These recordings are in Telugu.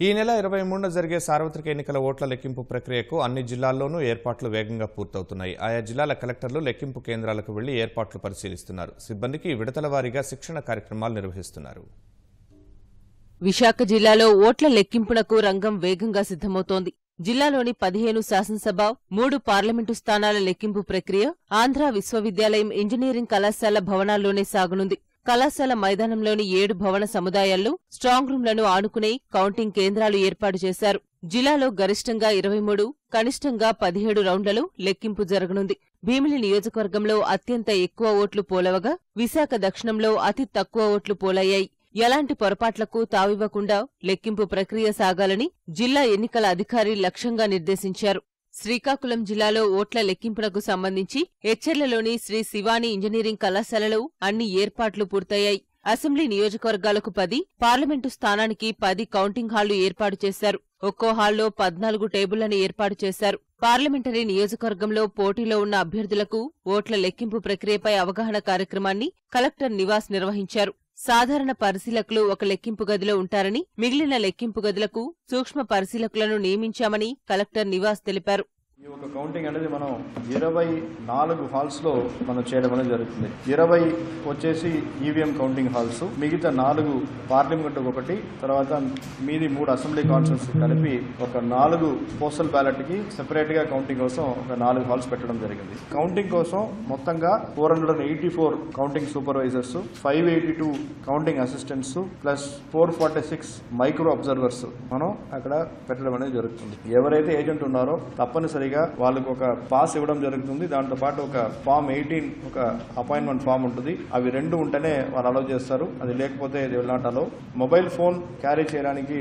ఈ నెల ఇరవై మూడున జరిగే సార్వత్రిక ఎన్నికల ఓట్ల లెక్కింపు ప్రక్రియకు అన్ని జిల్లాల్లోనూ ఏర్పాట్లు వేగంగా పూర్తవుతున్నాయి. ఆయా జిల్లాల కలెక్టర్లు లెక్కింపు కేంద్రాలకు వెళ్ళి ఏర్పాట్లు పరిశీలిస్తున్నారు. సిబ్బందికి విడతల వారీగా శిక్షణ కార్యక్రమాలు నిర్వహిస్తున్నారు. విశాఖ జిల్లాలో ఓట్ల లెక్కింపునకు రంగం వేగంగా సిద్ధమవుతోంది. జిల్లాలోని పదిహేను శాసనసభ మూడు పార్లమెంటు స్థానాల లెక్కింపు ప్రక్రియ ఆంధ్ర విశ్వవిద్యాలయం ఇంజనీరింగ్ కళాశాల భవనాల్లోనే సాగనుంది. కళాశాల మైదానంలోని ఏడు భవన సముదాయాల్లో స్ట్రాంగ్ రూంలను ఆనుకునే కౌంటింగ్ కేంద్రాలు ఏర్పాటు చేశారు. జిల్లాలో గరిష్టంగా ఇరవై మూడు కనిష్టంగా పదిహేడు రౌండ్లలో లెక్కింపు జరగనుంది. భీమిలి నియోజకవర్గంలో అత్యంత ఎక్కువ ఓట్లు పోలవగా విశాఖ దక్షిణంలో అతి తక్కువ ఓట్లు పోలయ్యాయి. ఎలాంటి పొరపాట్లకు తావివ్వకుండా లెక్కింపు ప్రక్రియ సాగాలని జిల్లా ఎన్నికల అధికారి లక్ష్యంగా నిర్దేశించారు. శ్రీకాకుళం జిల్లాలో ఓట్ల లెక్కింపునకు సంబంధించి ఎచ్చెర్లలోని శ్రీ శివాని ఇంజనీరింగ్ కళాశాలలో అన్ని ఏర్పాట్లు పూర్తయ్యాయి. అసెంబ్లీ నియోజకవర్గాలకు పది పార్లమెంటు స్థానానికి పది కౌంటింగ్ హాళ్ళు ఏర్పాటు చేశారు. ఒక్కో హాల్లో పద్నాలుగు టేబుళ్ళను ఏర్పాటు చేశారు. పార్లమెంటరీ నియోజకవర్గంలో పోటీలో ఉన్న అభ్యర్థులకు ఓట్ల లెక్కింపు ప్రక్రియపై అవగాహన కార్యక్రమాన్ని కలెక్టర్ నివాస్ నిర్వహించారు. సాధారణ పరిశీలకులు ఒక లెక్కింపు గదిలో ఉంటారని మిగిలిన లెక్కింపు గదులకు సూక్ష్మ పరిశీలకులను నియమించామని కలెక్టర్ నివాస్ తెలిపారు. ఈ ఒక కౌంటింగ్ అనేది మనం ఇరవై నాలుగు హాల్స్లో మనం చేయడం అనేది జరుగుతుంది. ఇరవై వచ్చేసి ఈవీఎం కౌంటింగ్ హాల్స్ మిగతా నాలుగు పార్లమెంట్ ఒకటి తర్వాత మీది మూడు అసెంబ్లీ కాన్స్టిట్యూన్స్ కలిపి ఒక నాలుగు పోస్టల్ బ్యాలెట్కి సెపరేట్గా కౌంటింగ్ కోసం ఒక నాలుగు హాల్స్ పెట్టడం జరిగింది. కౌంటింగ్ కోసం మొత్తంగా four hundred eighty four counting supervisors five eighty two counting assistants plus four forty six micro observers మనం అక్కడ పెట్టడం అనేది జరుగుతుంది. ఎవరైతే ఏజెంట్ ఉన్నారో తప్పనిసరిగా వాళ్ళకు ఒక పాస్ ఇవ్వడం జరుగుతుంది. దాంతో పాటు ఒక ఫామ్ ఎయిటీన్ ఒక అపాయింట్మెంట్ ఫామ్ ఉంటుంది. అవి రెండు ఉంటేనే వాళ్ళు అలౌ చేస్తారు. అది లేకపోతే ఇది not allow. Mobile phone carry చేయడానికి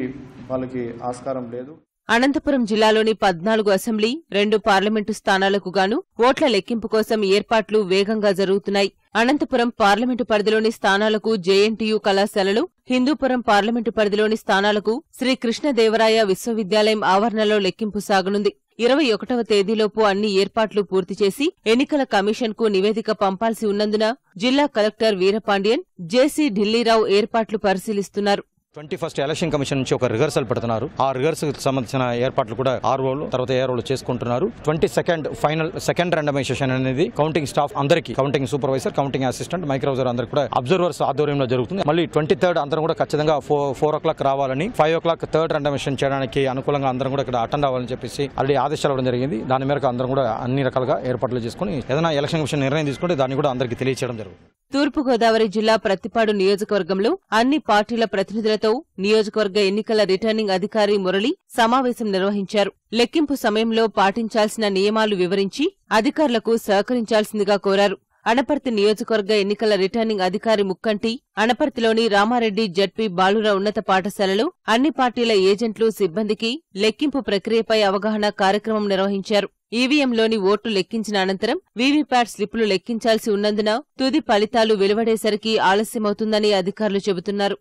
వాళ్ళకి ఆస్కారం లేదు. అనంతపురం జిల్లాలోని పద్నాలుగు అసెంబ్లీ రెండు పార్లమెంటు స్థానాలకు గాను ఓట్ల లెక్కింపు కోసం ఏర్పాట్లు వేగంగా జరుగుతున్నాయి. అనంతపురం పార్లమెంటు పరిధిలోని స్థానాలకు జేఎన్టీయూ కళాశాలలు హిందూపురం పార్లమెంటు పరిధిలోని స్థానాలకు శ్రీకృష్ణదేవరాయ విశ్వవిద్యాలయం ఆవరణలో లెక్కింపు సాగనుంది. ఇరవై ఒకటవ తేదీలోపు అన్ని ఏర్పాట్లు పూర్తి చేసి ఎన్నికల కమిషన్కు నివేదిక పంపాల్సి ఉన్నందున జిల్లా కలెక్టర్ వీరపాండియన్ జేసీ ఢిల్లీరావు ఏర్పాట్లు పరిశీలిస్తున్నారు. ట్వంటీ ఫస్ట్ ఎలక్షన్ కమిషన్ నుంచి ఒక రిహర్సల్ పెడుతున్నారు. ఆ రిహర్సల్ సంబంధించిన ఏర్పాట్లు కూడా ఆర్ఓలు తర్వాత ఏఆర్ఓలు చేసుకుంటున్నారు. Twenty second final second randomization అనేది కౌంటింగ్ స్టాఫ్ అందరికీ కౌంటింగ్ సూపర్వైజర్ కౌంటింగ్ అసిస్టెంట్ మైక్రోజర్ అందరికి కూడా అబ్జర్వర్స్ ఆధ్వర్యంలో జరుగుతుంది. మళ్ళీ ట్వంటీ థర్డ్ అందరం కూడా ఖచ్చితంగా ఫోర్ ఫోర్ ఓ క్లాక్ రావాలని ఫైవ్ ఓ క్లాక్ థర్డ్ రండమైజేషన్ చేయడానికి అనుకూలంగా అందరం కూడా ఇక్కడ అటెండ్ అవ్వాలని చెప్పేసి ఆల్రెడీ ఆదేశాలు ఇవ్వడం జరిగింది. దాని మేరకు అందరం కూడా అన్ని రకాలుగా ఏర్పాట్లు చేసుకుని ఏదైనా ఎలక్షన్ కమిషన్ నిర్ణయం తీసుకుంటే దాన్ని కూడా అందరికీ తెలియచేయడం జరుగుతుంది. తూర్పుగోదావరి జిల్లా ప్రత్తిపాడు నియోజకవర్గంలో అన్ని పార్టీల ప్రతినిధులతో నియోజకవర్గ ఎన్నికల రిటర్నింగ్ అధికారి మురళి సమావేశం నిర్వహించారు. లెక్కింపు సమయంలో పాటించాల్సిన నియమాలు వివరించి అధికారులకు సహకరించాల్సిందిగా కోరారు. అనపర్తి నియోజకవర్గ ఎన్నికల రిటర్నింగ్ అధికారి ముక్కంటి అనపర్తిలోని రామారెడ్డి జడ్పీ బాలుర ఉన్నత పాఠశాలలో అన్ని పార్టీల ఏజెంట్లు సిబ్బందికి లెక్కింపు ప్రక్రియపై అవగాహన కార్యక్రమం నిర్వహించారు. ఈవీఎంలోని ఓట్లు లెక్కించిన అనంతరం వీవీప్యాట్ స్లిప్పులు లెక్కించాల్సి ఉన్నందున తుది ఫలితాలు వెలువడేసరికి ఆలస్యమవుతుందని అధికారులు చెబుతున్నారు.